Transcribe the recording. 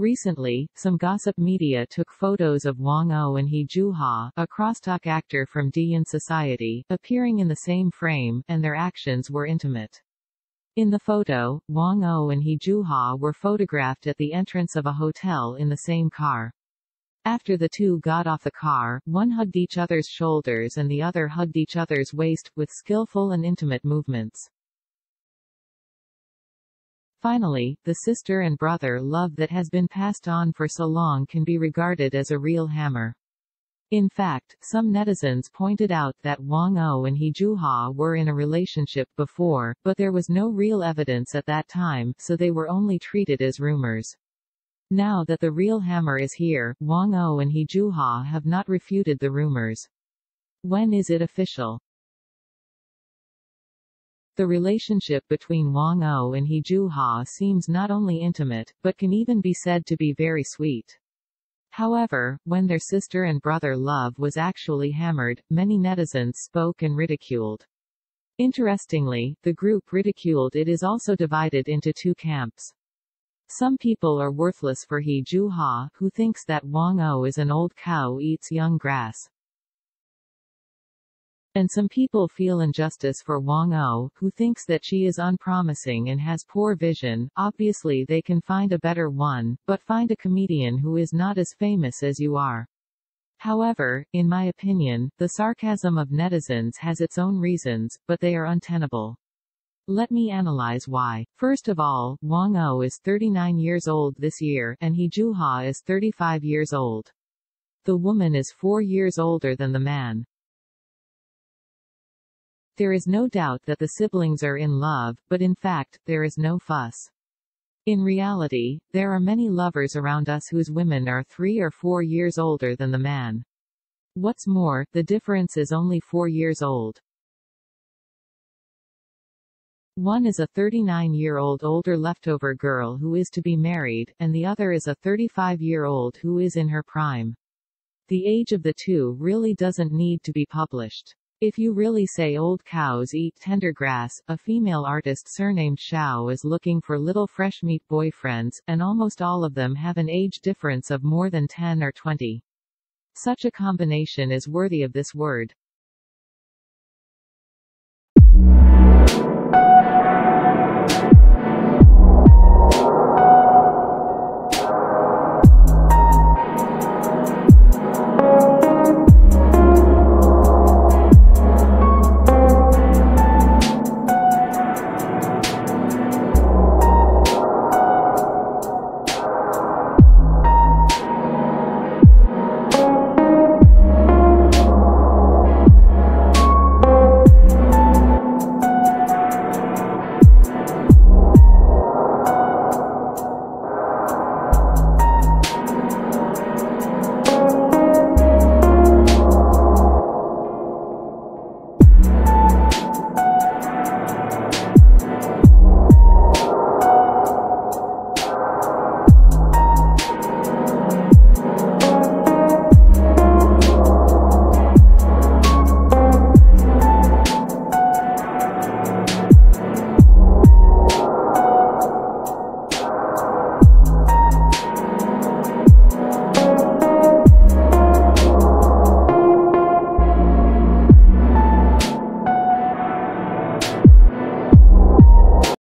Recently, some gossip media took photos of Wang Ou and He Jiuhua, a crosstalk actor from Deyun Society, appearing in the same frame, and their actions were intimate. In the photo, Wang Ou and He Jiuhua were photographed at the entrance of a hotel in the same car. After the two got off the car, one hugged each other's shoulders and the other hugged each other's waist, with skillful and intimate movements. Finally, the sister and brother love that has been passed on for so long can be regarded as a real hammer. In fact, some netizens pointed out that Wang Ou and He Jiuhua were in a relationship before, but there was no real evidence at that time, so they were only treated as rumors. Now that the real hammer is here, Wang Ou and He Jiuhua have not refuted the rumors. When is it official? The relationship between Wang Ou and He Jiuhua seems not only intimate, but can even be said to be very sweet. However, when their sister and brother love was actually hammered, many netizens spoke and ridiculed. Interestingly, the group ridiculed it is also divided into two camps. Some people are worthless for He Jiuhua, who thinks that Wang Ou is an old cow eats young grass. And some people feel injustice for Wang Ou, who thinks that she is unpromising and has poor vision. Obviously they can find a better one, but find a comedian who is not as famous as you are. However, in my opinion, the sarcasm of netizens has its own reasons, but they are untenable. Let me analyze why. First of all, Wang Ou is 39 years old this year, and He Jiuhua is 35 years old. The woman is four years older than the man. There is no doubt that the siblings are in love, but in fact, there is no fuss. In reality, there are many lovers around us whose women are three or four years older than the man. What's more, the difference is only four years old. One is a 39-year-old older leftover girl who is to be married, and the other is a 35-year-old who is in her prime. The age of the two really doesn't need to be published. If you really say old cows eat tender grass, a female artist surnamed Shao is looking for little fresh meat boyfriends, and almost all of them have an age difference of more than 10 or 20. Such a combination is worthy of this word.